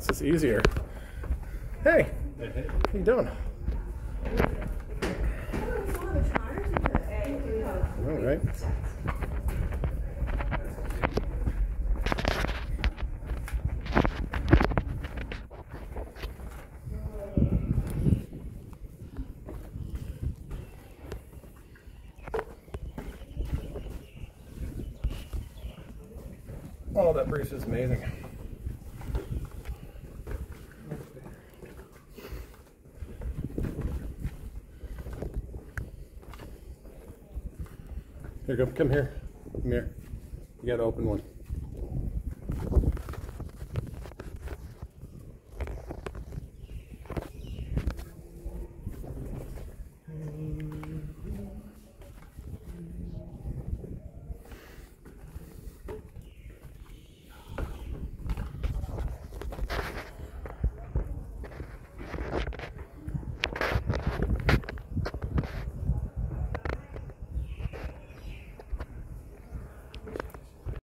It's just easier. Hey, how you doing? All right. Oh, that brace is amazing. Here, go, come here. Come here. You gotta open one.